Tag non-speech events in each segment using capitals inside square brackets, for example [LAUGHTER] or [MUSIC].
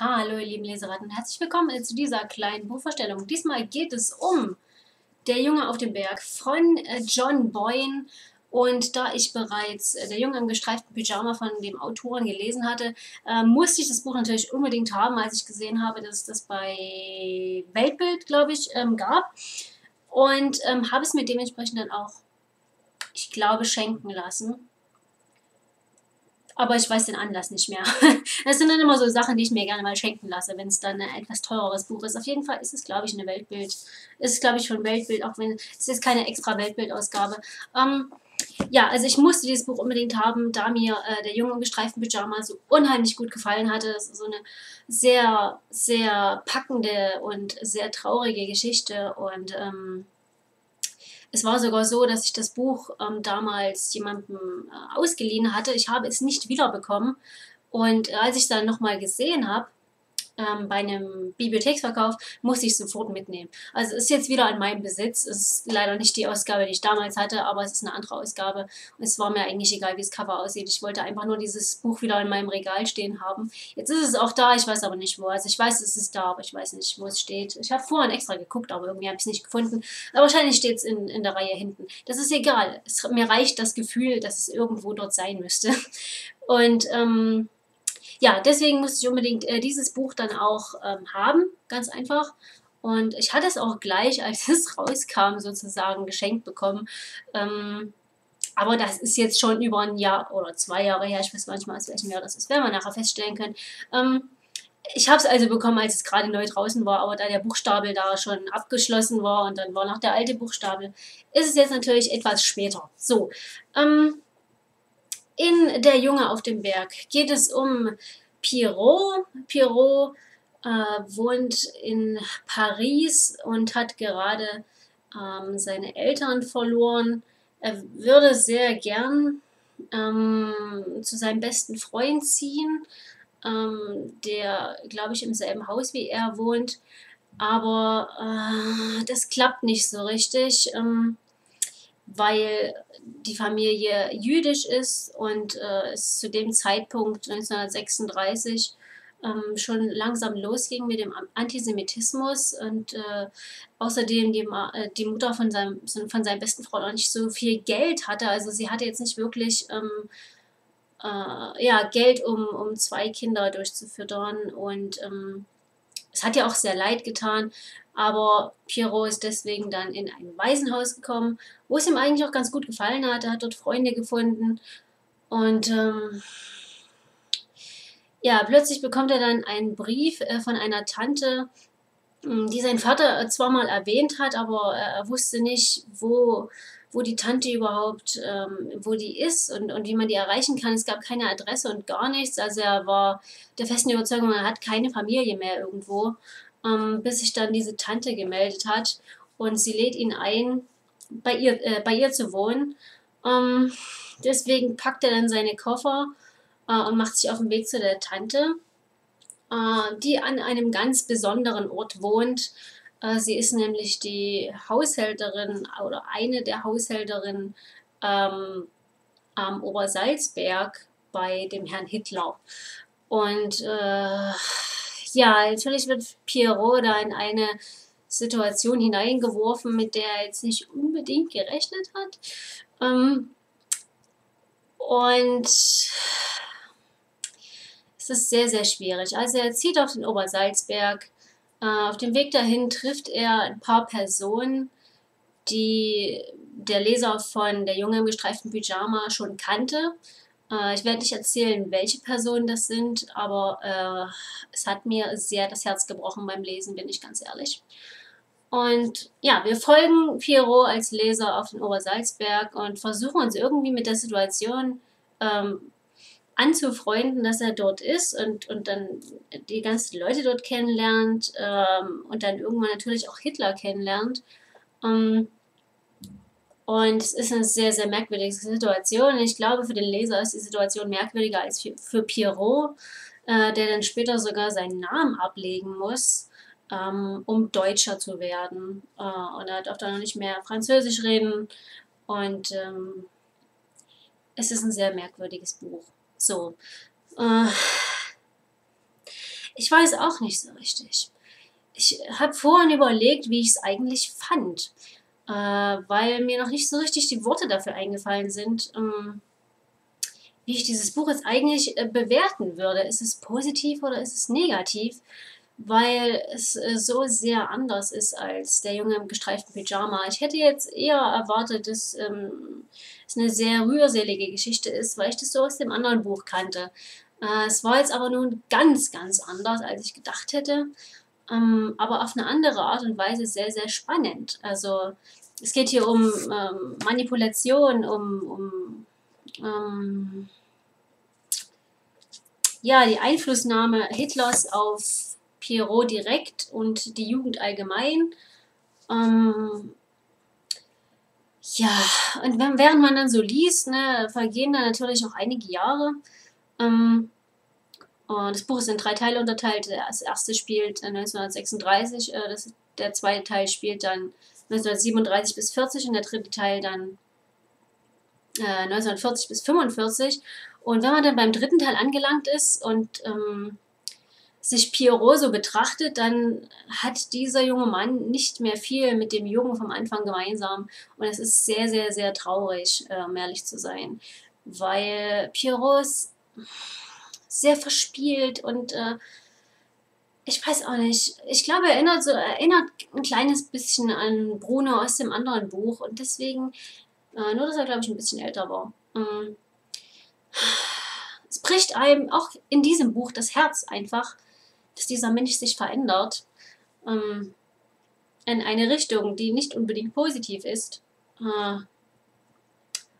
Hallo ihr lieben Leseratten, herzlich willkommen zu dieser kleinen Buchvorstellung. Diesmal geht es um Der Junge auf dem Berg von äh, John Boyne. Und da ich bereits äh, Der Junge im gestreiften Pyjama von dem Autoren gelesen hatte, äh, musste ich das Buch natürlich unbedingt haben, als ich gesehen habe, dass es das bei Weltbild, glaube ich, ähm, gab. Und ähm, habe es mir dementsprechend dann auch, ich glaube, schenken lassen aber ich weiß den Anlass nicht mehr. [LAUGHS] Das sind dann immer so Sachen, die ich mir gerne mal schenken lasse, wenn es dann ein etwas teureres Buch ist. Auf jeden Fall ist es, glaube ich, eine Weltbild. Ist glaube ich, von Weltbild, auch wenn es ist keine extra Weltbildausgabe. Ähm, ja, also ich musste dieses Buch unbedingt haben, da mir äh, der Junge gestreiften Pyjama so unheimlich gut gefallen hatte. Das ist so eine sehr, sehr packende und sehr traurige Geschichte und ähm, es war sogar so, dass ich das Buch ähm, damals jemandem äh, ausgeliehen hatte. Ich habe es nicht wiederbekommen. Und äh, als ich es dann nochmal gesehen habe, ähm, bei einem Bibliotheksverkauf, muss ich sofort mitnehmen. Also ist jetzt wieder in meinem Besitz. Es ist leider nicht die Ausgabe, die ich damals hatte, aber es ist eine andere Ausgabe. Und es war mir eigentlich egal, wie das Cover aussieht. Ich wollte einfach nur dieses Buch wieder in meinem Regal stehen haben. Jetzt ist es auch da, ich weiß aber nicht wo. Also ich weiß, es ist da, aber ich weiß nicht, wo es steht. Ich habe vorhin extra geguckt, aber irgendwie habe ich es nicht gefunden. Aber wahrscheinlich steht es in, in der Reihe hinten. Das ist egal. Es, mir reicht das Gefühl, dass es irgendwo dort sein müsste. [LAUGHS] Und ähm, ja, deswegen musste ich unbedingt äh, dieses Buch dann auch ähm, haben, ganz einfach. Und ich hatte es auch gleich, als [LAUGHS] es rauskam, sozusagen geschenkt bekommen. Ähm, aber das ist jetzt schon über ein Jahr oder zwei Jahre her. Ich weiß manchmal, aus welchem Jahr das ist, werden wir nachher feststellen können. Ähm, ich habe es also bekommen, als es gerade neu draußen war, aber da der Buchstabel da schon abgeschlossen war und dann war noch der alte Buchstabel, ist es jetzt natürlich etwas später. So, ähm, in Der Junge auf dem Berg geht es um Pierrot. Pierrot äh, wohnt in Paris und hat gerade ähm, seine Eltern verloren. Er würde sehr gern ähm, zu seinem besten Freund ziehen, ähm, der, glaube ich, im selben Haus wie er wohnt. Aber äh, das klappt nicht so richtig. Ähm, weil die Familie jüdisch ist und äh, es zu dem Zeitpunkt 1936 ähm, schon langsam losging mit dem Antisemitismus und äh, außerdem die, äh, die Mutter von seinem, von seinem besten Freund auch nicht so viel Geld hatte. Also sie hatte jetzt nicht wirklich ähm, äh, ja, Geld, um, um zwei Kinder durchzufüttern und ähm, es hat ja auch sehr leid getan, aber Pierrot ist deswegen dann in ein Waisenhaus gekommen, wo es ihm eigentlich auch ganz gut gefallen hat. Er hat dort Freunde gefunden. Und ähm, ja, plötzlich bekommt er dann einen Brief äh, von einer Tante, hm, die sein Vater äh, zwar mal erwähnt hat, aber äh, er wusste nicht, wo, wo die Tante überhaupt, ähm, wo die ist und, und wie man die erreichen kann. Es gab keine Adresse und gar nichts. Also er war der festen Überzeugung, er hat keine Familie mehr irgendwo ähm, bis sich dann diese Tante gemeldet hat und sie lädt ihn ein, bei ihr, äh, bei ihr zu wohnen. Ähm, deswegen packt er dann seine Koffer äh, und macht sich auf den Weg zu der Tante, äh, die an einem ganz besonderen Ort wohnt. Äh, sie ist nämlich die Haushälterin oder eine der Haushälterinnen ähm, am Obersalzberg bei dem Herrn Hitler. Und äh, ja, natürlich wird Pierrot da in eine Situation hineingeworfen, mit der er jetzt nicht unbedingt gerechnet hat. Ähm, und es ist sehr, sehr schwierig. Also er zieht auf den Obersalzberg. Äh, auf dem Weg dahin trifft er ein paar Personen, die der Leser von Der Junge im gestreiften Pyjama schon kannte. Äh, ich werde nicht erzählen, welche Personen das sind, aber äh, es hat mir sehr das Herz gebrochen beim Lesen, bin ich ganz ehrlich. Und ja, wir folgen Pierrot als Leser auf den Obersalzberg und versuchen uns irgendwie mit der Situation ähm, anzufreunden, dass er dort ist und, und dann die ganzen Leute dort kennenlernt ähm, und dann irgendwann natürlich auch Hitler kennenlernt. Ähm, und es ist eine sehr, sehr merkwürdige Situation. Ich glaube, für den Leser ist die Situation merkwürdiger als für, für Pierrot, äh, der dann später sogar seinen Namen ablegen muss, ähm, um Deutscher zu werden. Äh, und er darf dann noch nicht mehr Französisch reden. Und ähm, es ist ein sehr merkwürdiges Buch. So. Äh, ich weiß auch nicht so richtig. Ich habe vorhin überlegt, wie ich es eigentlich fand, äh, weil mir noch nicht so richtig die Worte dafür eingefallen sind, ähm, wie ich dieses Buch jetzt eigentlich äh, bewerten würde. Ist es positiv oder ist es negativ? weil es äh, so sehr anders ist als der Junge im gestreiften Pyjama. Ich hätte jetzt eher erwartet, dass ähm, es eine sehr rührselige Geschichte ist, weil ich das so aus dem anderen Buch kannte. Äh, es war jetzt aber nun ganz, ganz anders, als ich gedacht hätte, ähm, aber auf eine andere Art und Weise sehr, sehr spannend. Also es geht hier um ähm, Manipulation, um, um ähm, ja, die Einflussnahme Hitlers auf Pierrot direkt und die Jugend allgemein. Ähm, ja, und wenn, während man dann so liest, ne, vergehen dann natürlich auch einige Jahre. Ähm, das Buch ist in drei Teile unterteilt. Das erste spielt 1936, äh, das, der zweite Teil spielt dann 1937 bis 40 und der dritte Teil dann äh, 1940 bis 45. Und wenn man dann beim dritten Teil angelangt ist und ähm, sich Pierrot so betrachtet, dann hat dieser junge Mann nicht mehr viel mit dem Jungen vom Anfang gemeinsam. Und es ist sehr, sehr, sehr traurig, äh, um ehrlich zu sein. Weil Pierrot ist sehr verspielt und äh, ich weiß auch nicht. Ich glaube, er erinnert, so, erinnert ein kleines bisschen an Bruno aus dem anderen Buch und deswegen, äh, nur dass er, glaube ich, ein bisschen älter war. Ähm, es bricht einem auch in diesem Buch das Herz einfach, dass dieser Mensch sich verändert ähm, in eine Richtung, die nicht unbedingt positiv ist. Äh,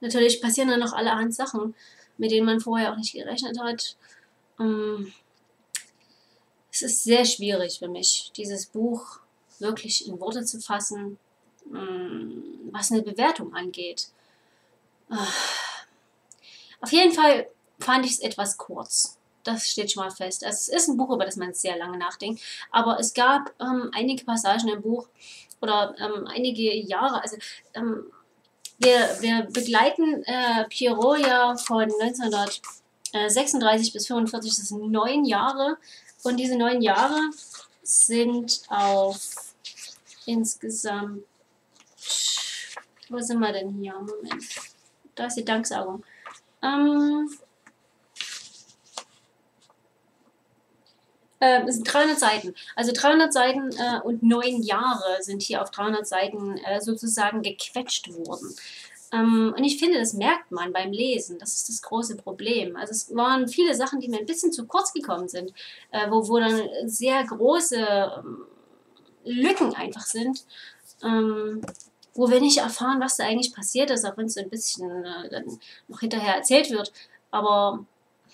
natürlich passieren dann noch allerhand Sachen, mit denen man vorher auch nicht gerechnet hat. Ähm, es ist sehr schwierig für mich, dieses Buch wirklich in Worte zu fassen, ähm, was eine Bewertung angeht. Äh, auf jeden Fall fand ich es etwas kurz. Das steht schon mal fest. Also es ist ein Buch, über das man sehr lange nachdenkt. Aber es gab ähm, einige Passagen im Buch oder ähm, einige Jahre. Also ähm, wir, wir begleiten äh, Pierrot ja von 1936 bis 45. Das sind neun Jahre. Und diese neun Jahre sind auf insgesamt. Wo sind wir denn hier? Moment. Da ist die Danksagung. Ähm, Äh, es sind 300 Seiten. Also 300 Seiten äh, und neun Jahre sind hier auf 300 Seiten äh, sozusagen gequetscht worden. Ähm, und ich finde, das merkt man beim Lesen. Das ist das große Problem. Also es waren viele Sachen, die mir ein bisschen zu kurz gekommen sind, äh, wo, wo dann sehr große ähm, Lücken einfach sind. Ähm, wo wir nicht erfahren, was da eigentlich passiert ist, auch wenn es so ein bisschen äh, dann noch hinterher erzählt wird. Aber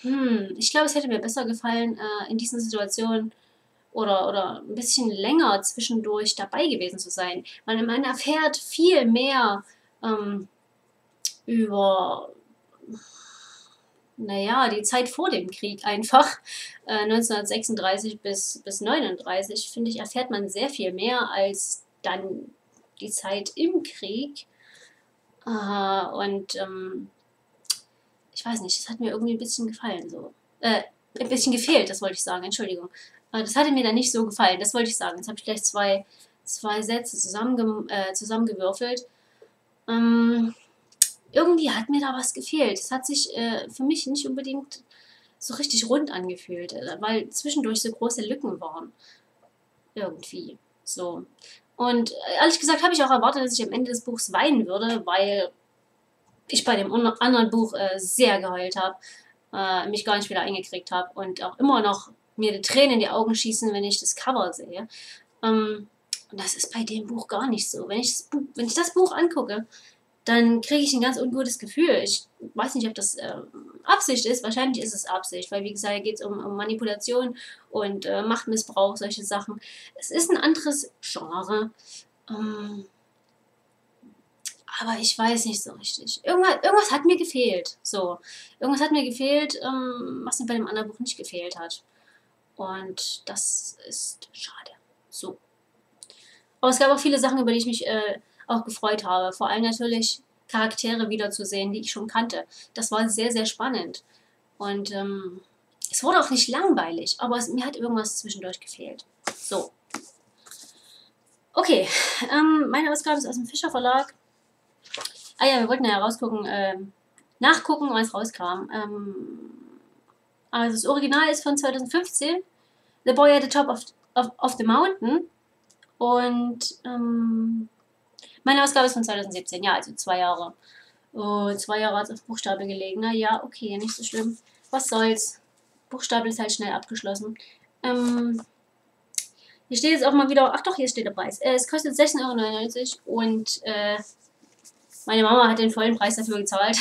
hm, ich glaube, es hätte mir besser gefallen, äh, in diesen Situationen oder, oder ein bisschen länger zwischendurch dabei gewesen zu sein. Man, man erfährt viel mehr ähm, über, naja, die Zeit vor dem Krieg einfach. Äh, 1936 bis, bis 39, finde ich, erfährt man sehr viel mehr als dann die Zeit im Krieg. Äh, und ähm, ich weiß nicht, das hat mir irgendwie ein bisschen gefallen. So. Äh, ein bisschen gefehlt, das wollte ich sagen, Entschuldigung. Äh, das hatte mir dann nicht so gefallen, das wollte ich sagen. Jetzt habe ich gleich zwei, zwei Sätze zusammenge äh, zusammengewürfelt. Ähm, irgendwie hat mir da was gefehlt. Es hat sich äh, für mich nicht unbedingt so richtig rund angefühlt, äh, weil zwischendurch so große Lücken waren. Irgendwie. So. Und äh, ehrlich gesagt habe ich auch erwartet, dass ich am Ende des Buchs weinen würde, weil ich bei dem anderen Buch äh, sehr geheult habe, äh, mich gar nicht wieder eingekriegt habe und auch immer noch mir die Tränen in die Augen schießen, wenn ich das Cover sehe. Ähm, und das ist bei dem Buch gar nicht so. Wenn ich das Buch, wenn ich das Buch angucke, dann kriege ich ein ganz ungutes Gefühl. Ich weiß nicht, ob das äh, Absicht ist. Wahrscheinlich ist es Absicht, weil wie gesagt, geht es um, um, Manipulation und äh, Machtmissbrauch, solche Sachen. Es ist ein anderes Genre. Ähm, aber ich weiß nicht so richtig. Irgendwas, irgendwas hat mir gefehlt. So. Irgendwas hat mir gefehlt, ähm, was mir bei dem anderen Buch nicht gefehlt hat. Und das ist schade. So. Aber es gab auch viele Sachen, über die ich mich äh, auch gefreut habe. Vor allem natürlich Charaktere wiederzusehen, die ich schon kannte. Das war sehr, sehr spannend. Und ähm, es wurde auch nicht langweilig, aber es, mir hat irgendwas zwischendurch gefehlt. So. Okay, ähm, meine Ausgabe ist aus dem Fischer Verlag. Ah ja, wir wollten ja rausgucken, ähm, nachgucken, was rauskam. Ähm, also das Original ist von 2015. The Boy at the Top of, of, of the Mountain. Und ähm, meine Ausgabe ist von 2017, ja, also zwei Jahre. Oh, zwei Jahre hat es auf Buchstabe gelegen. Na ja, okay, nicht so schlimm. Was soll's. Buchstabe ist halt schnell abgeschlossen. Ähm, hier steht jetzt auch mal wieder, ach doch, hier steht der Preis. Äh, es kostet 16,99 Euro und äh, meine Mama hat den vollen Preis dafür gezahlt.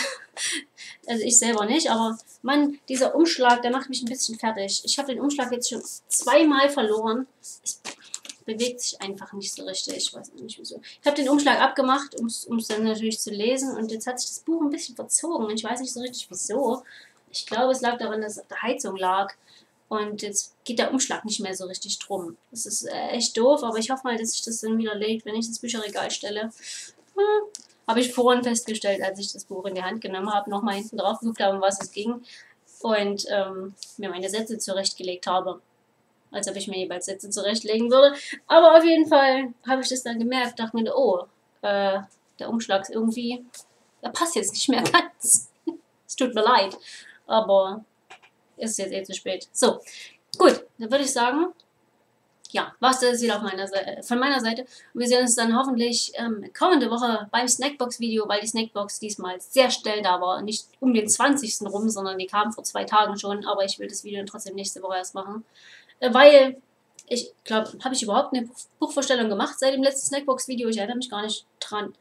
[LAUGHS] also ich selber nicht, aber Mann, dieser Umschlag, der macht mich ein bisschen fertig. Ich habe den Umschlag jetzt schon zweimal verloren. Es bewegt sich einfach nicht so richtig. Ich weiß nicht wieso. Ich habe den Umschlag abgemacht, um es dann natürlich zu lesen und jetzt hat sich das Buch ein bisschen verzogen. Ich weiß nicht so richtig wieso. Ich glaube, es lag daran, dass der Heizung lag. Und jetzt geht der Umschlag nicht mehr so richtig drum. Das ist äh, echt doof, aber ich hoffe mal, dass sich das dann wieder legt, wenn ich das Bücherregal stelle. Hm, habe ich vorhin festgestellt, als ich das Buch in die Hand genommen habe, nochmal hinten drauf geguckt habe, um was es ging. Und ähm, mir meine Sätze zurechtgelegt habe. Als ob ich mir jeweils Sätze zurechtlegen würde. Aber auf jeden Fall habe ich das dann gemerkt, dachte mir, oh, äh, der Umschlag ist irgendwie, der passt jetzt nicht mehr [LAUGHS] ganz. es tut mir leid. Aber ist jetzt eh zu spät. So, gut, dann würde ich sagen, ja, was das wieder auf meiner Seite, von meiner Seite. Und wir sehen uns dann hoffentlich ähm, kommende Woche beim Snackbox-Video, weil die Snackbox diesmal sehr schnell da war. Nicht um den 20. rum, sondern die kam vor zwei Tagen schon. Aber ich will das Video trotzdem nächste Woche erst machen. Äh, weil, ich glaube, habe ich überhaupt eine Buchvorstellung gemacht seit dem letzten Snackbox-Video? Ich erinnere mich gar nicht dran.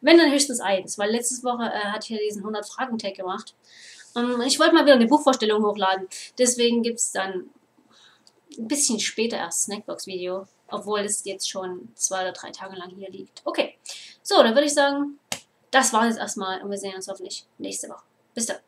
Wenn dann höchstens eins, weil letzte Woche äh, hat hier diesen 100-Fragen-Tag gemacht. Ähm, ich wollte mal wieder eine Buchvorstellung hochladen. Deswegen gibt es dann ein bisschen später erst Snackbox-Video. Obwohl es jetzt schon zwei oder drei Tage lang hier liegt. Okay. So, dann würde ich sagen, das war es erstmal und wir sehen uns hoffentlich nächste Woche. Bis dann.